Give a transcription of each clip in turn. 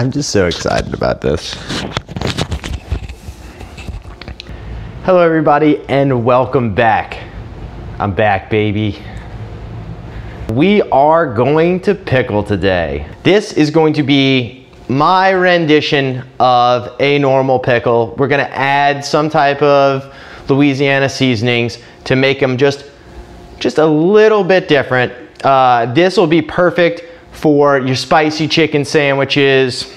I'm just so excited about this. Hello, everybody, and welcome back. I'm back, baby. We are going to pickle today. This is going to be my rendition of a normal pickle. We're gonna add some type of Louisiana seasonings to make them just, just a little bit different. Uh, this will be perfect for your spicy chicken sandwiches,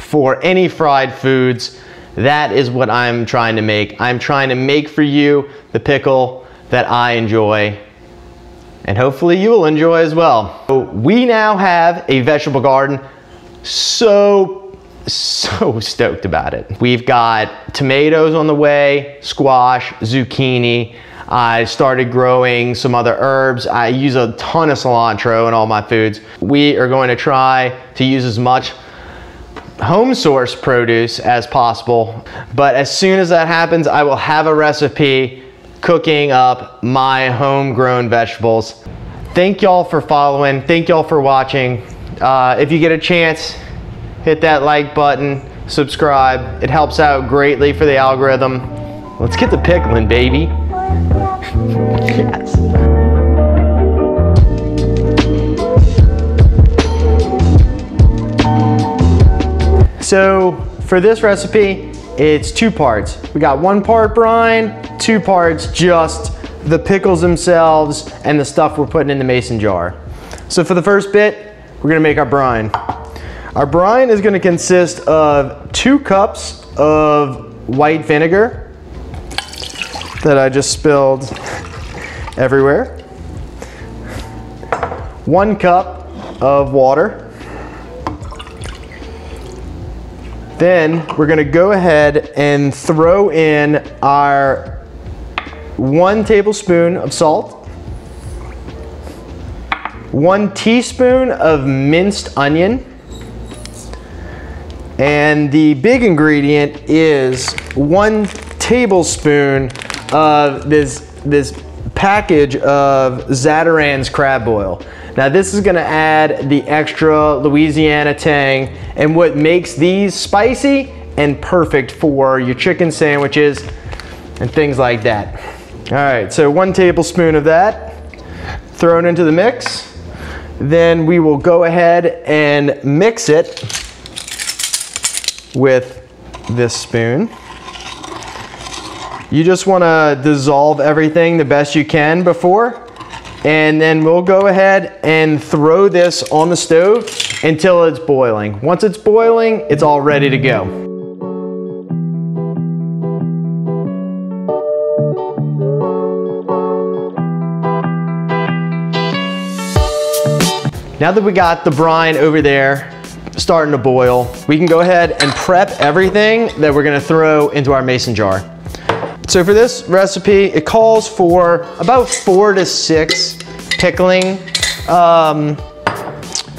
for any fried foods. That is what I'm trying to make. I'm trying to make for you the pickle that I enjoy and hopefully you will enjoy as well. So we now have a vegetable garden. So, so stoked about it. We've got tomatoes on the way, squash, zucchini, I started growing some other herbs. I use a ton of cilantro in all my foods. We are going to try to use as much home source produce as possible. But as soon as that happens, I will have a recipe cooking up my homegrown vegetables. Thank y'all for following. Thank y'all for watching. Uh, if you get a chance, hit that like button, subscribe. It helps out greatly for the algorithm. Let's get the pickling, baby yes. So for this recipe, it's two parts. We got one part brine, two parts just the pickles themselves and the stuff we're putting in the mason jar. So for the first bit, we're gonna make our brine. Our brine is gonna consist of two cups of white vinegar, that I just spilled everywhere. One cup of water. Then we're gonna go ahead and throw in our one tablespoon of salt, one teaspoon of minced onion, and the big ingredient is one tablespoon of this, this package of Zatarain's crab boil. Now this is gonna add the extra Louisiana tang and what makes these spicy and perfect for your chicken sandwiches and things like that. All right, so one tablespoon of that thrown into the mix. Then we will go ahead and mix it with this spoon. You just want to dissolve everything the best you can before. And then we'll go ahead and throw this on the stove until it's boiling. Once it's boiling, it's all ready to go. Now that we got the brine over there starting to boil, we can go ahead and prep everything that we're gonna throw into our mason jar. So for this recipe, it calls for about four to six pickling, um,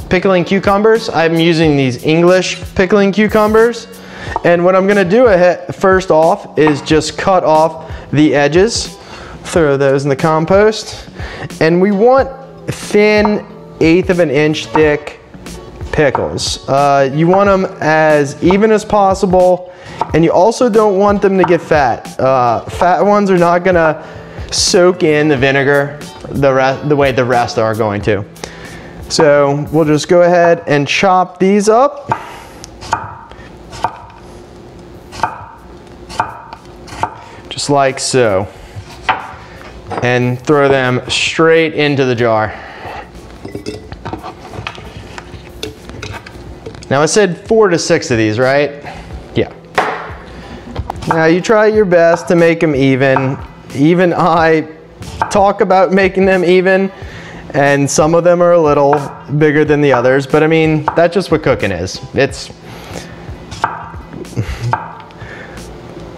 pickling cucumbers. I'm using these English pickling cucumbers. And what I'm gonna do first off is just cut off the edges, throw those in the compost. And we want thin, eighth of an inch thick pickles. Uh, you want them as even as possible and you also don't want them to get fat. Uh, fat ones are not gonna soak in the vinegar the, the way the rest are going to. So we'll just go ahead and chop these up. Just like so. And throw them straight into the jar. Now I said four to six of these, right? Yeah. Now you try your best to make them even. Even I talk about making them even and some of them are a little bigger than the others, but I mean, that's just what cooking is. It's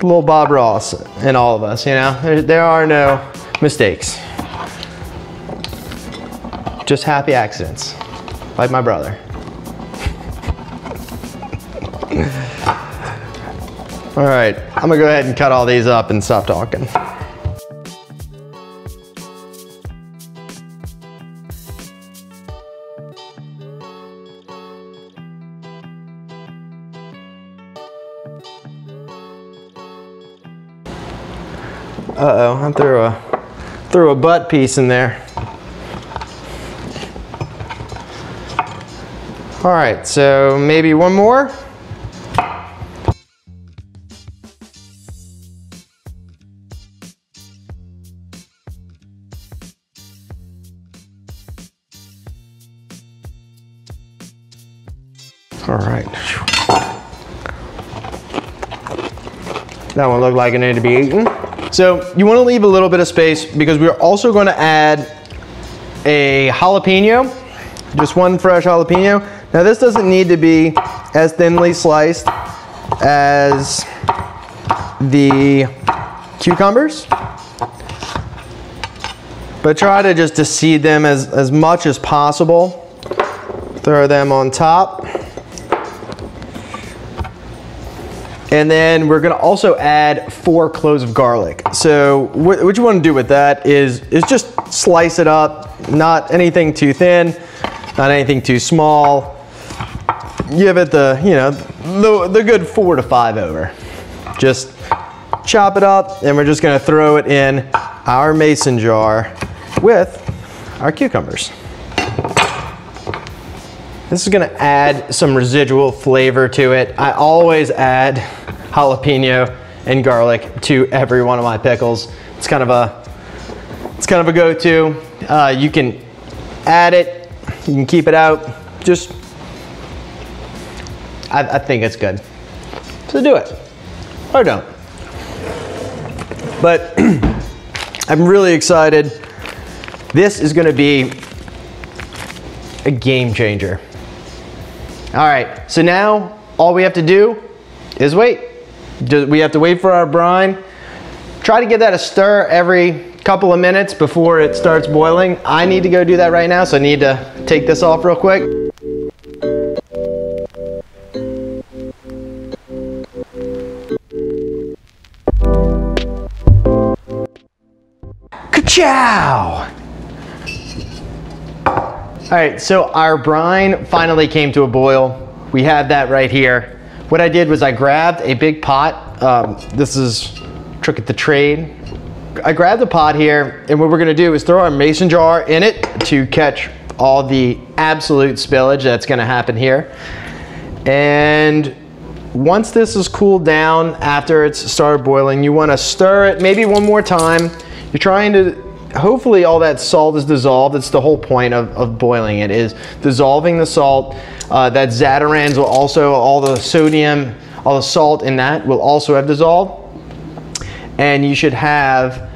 little Bob Ross in all of us, you know? There, there are no mistakes. Just happy accidents, like my brother all right, I'm gonna go ahead and cut all these up and stop talking. Uh-oh, I threw a, threw a butt piece in there. All right, so maybe one more. All right. That one looked like it needed to be eaten. So you want to leave a little bit of space because we're also going to add a jalapeno, just one fresh jalapeno. Now this doesn't need to be as thinly sliced as the cucumbers, but try to just to seed them as, as much as possible. Throw them on top. And then we're gonna also add four cloves of garlic. So wh what you wanna do with that is, is just slice it up, not anything too thin, not anything too small. Give it the, you know, the, the good four to five over. Just chop it up and we're just gonna throw it in our mason jar with our cucumbers. This is gonna add some residual flavor to it. I always add jalapeno and garlic to every one of my pickles. It's kind of a, it's kind of a go-to. Uh, you can add it, you can keep it out. Just, I, I think it's good. So do it, or don't. But I'm really excited. This is gonna be a game changer. All right, so now all we have to do is wait. We have to wait for our brine. Try to give that a stir every couple of minutes before it starts boiling. I need to go do that right now, so I need to take this off real quick. Ka-chow! All right, so our brine finally came to a boil. We have that right here. What I did was I grabbed a big pot. Um, this is trick of the trade. I grabbed the pot here, and what we're gonna do is throw our mason jar in it to catch all the absolute spillage that's gonna happen here. And once this is cooled down after it's started boiling, you wanna stir it maybe one more time. You're trying to hopefully all that salt is dissolved. It's the whole point of, of boiling it is dissolving the salt. Uh, that Zatarain's will also, all the sodium, all the salt in that will also have dissolved. And you should have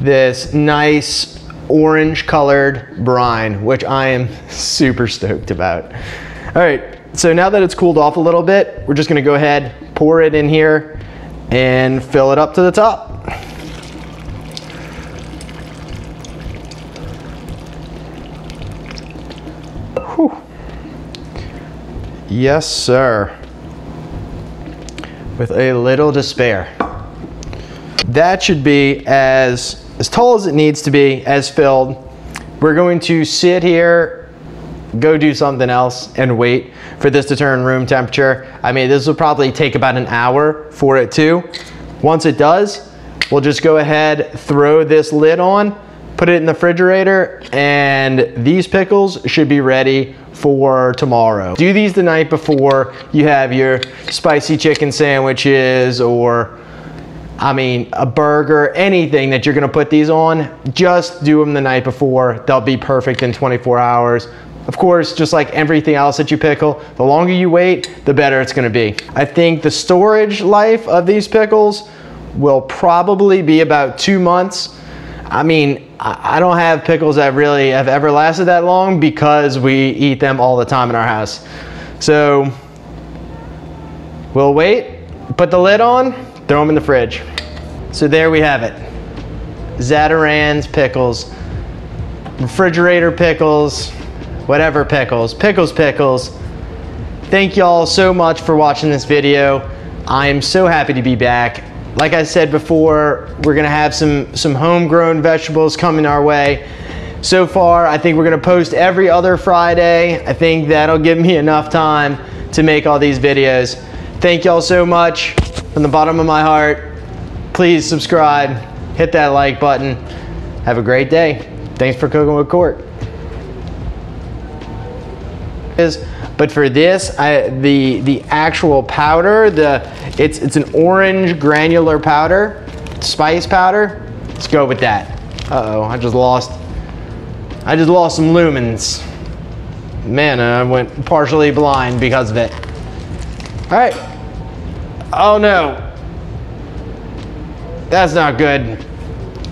this nice orange colored brine, which I am super stoked about. All right, so now that it's cooled off a little bit, we're just gonna go ahead, pour it in here and fill it up to the top. Whew. Yes, sir. With a little despair. That should be as, as tall as it needs to be, as filled. We're going to sit here, go do something else, and wait for this to turn room temperature. I mean, this will probably take about an hour for it to. Once it does, we'll just go ahead, throw this lid on, put it in the refrigerator, and these pickles should be ready for tomorrow. Do these the night before you have your spicy chicken sandwiches or I mean, a burger, anything that you're gonna put these on, just do them the night before. They'll be perfect in 24 hours. Of course, just like everything else that you pickle, the longer you wait, the better it's gonna be. I think the storage life of these pickles will probably be about two months. I mean, I don't have pickles that really have ever lasted that long because we eat them all the time in our house. So we'll wait, put the lid on, throw them in the fridge. So there we have it. Zatarain's pickles, refrigerator pickles, whatever pickles, pickles, pickles. Thank y'all so much for watching this video. I am so happy to be back. Like I said before, we're gonna have some, some homegrown vegetables coming our way. So far, I think we're gonna post every other Friday. I think that'll give me enough time to make all these videos. Thank y'all so much from the bottom of my heart. Please subscribe. hit that like button. Have a great day. Thanks for cooking with Cork. Is but for this, I, the the actual powder, the it's it's an orange granular powder, spice powder. Let's go with that. Uh oh, I just lost. I just lost some lumens. Man, I went partially blind because of it. All right. Oh no. That's not good.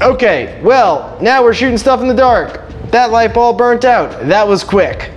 Okay, well, now we're shooting stuff in the dark. That light bulb burnt out. That was quick.